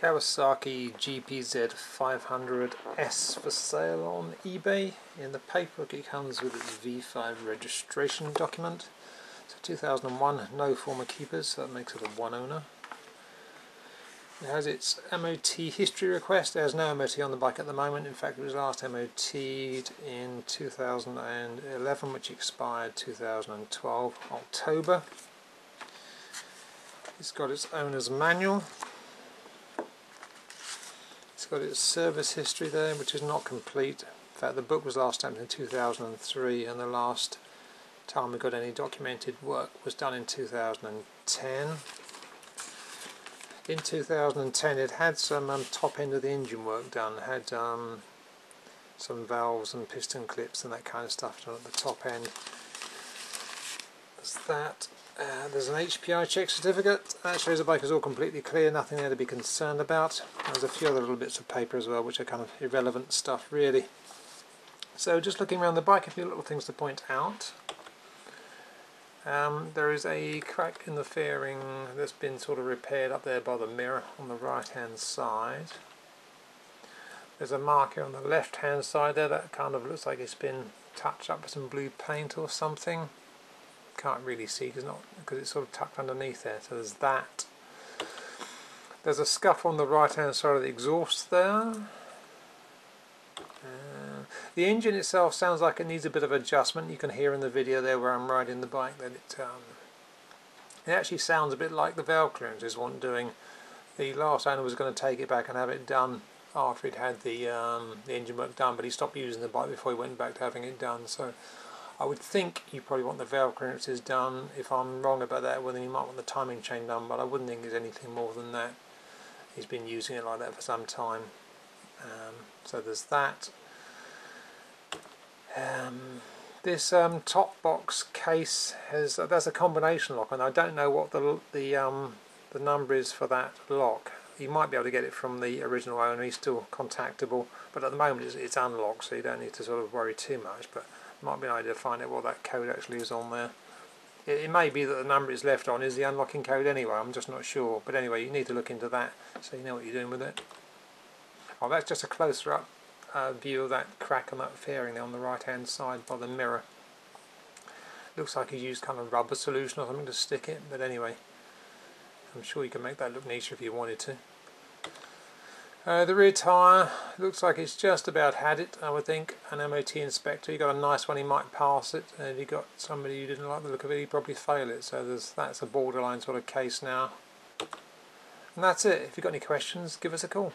Kawasaki GPZ 500S for sale on eBay. In the paperwork it comes with its V5 registration document. So 2001, no former keepers, so that makes it a one owner. It has its MOT history request. There's no MOT on the bike at the moment. In fact, it was last MOT'd in 2011, which expired 2012 October. It's got its owner's manual got its service history there, which is not complete. In fact, the book was last stamped in 2003, and the last time we got any documented work was done in 2010. In 2010, it had some um, top end of the engine work done. It had um, some valves and piston clips and that kind of stuff done at the top end. There's that. Uh, there's an HPI check certificate. That shows the bike is all completely clear, nothing there to be concerned about. There's a few other little bits of paper as well, which are kind of irrelevant stuff, really. So just looking around the bike, a few little things to point out. Um, there is a crack in the fairing that's been sort of repaired up there by the mirror on the right hand side. There's a marker on the left hand side there that kind of looks like it's been touched up with some blue paint or something can't really see because not because it's sort of tucked underneath there. So there's that. There's a scuff on the right hand side of the exhaust there. Uh, the engine itself sounds like it needs a bit of adjustment. You can hear in the video there where I'm riding the bike that it um, it actually sounds a bit like the valve clearances want doing. The last owner was going to take it back and have it done after he'd had the um, the engine work done, but he stopped using the bike before he went back to having it done. So I would think you probably want the valve clearances done. If I'm wrong about that, well then you might want the timing chain done, but I wouldn't think there's anything more than that. He's been using it like that for some time. Um, so there's that. Um, this um, top box case has uh, that's a combination lock, and I don't know what the the um, the number is for that lock. You might be able to get it from the original owner. He's still contactable, but at the moment it's, it's unlocked, so you don't need to sort of worry too much. But might be an idea to find out what that code actually is on there. It, it may be that the number it's left on is the unlocking code anyway, I'm just not sure. But anyway, you need to look into that so you know what you're doing with it. Oh, that's just a closer up uh, view of that crack on that fairing there on the right hand side by the mirror. Looks like he's used kind of rubber solution or something to stick it, but anyway, I'm sure you can make that look neater if you wanted to. Uh, the rear tyre looks like it's just about had it, I would think. An MOT inspector, you got a nice one, he might pass it. And if you got somebody who didn't like the look of it, he'd probably fail it. So that's a borderline sort of case now. And that's it. If you've got any questions, give us a call.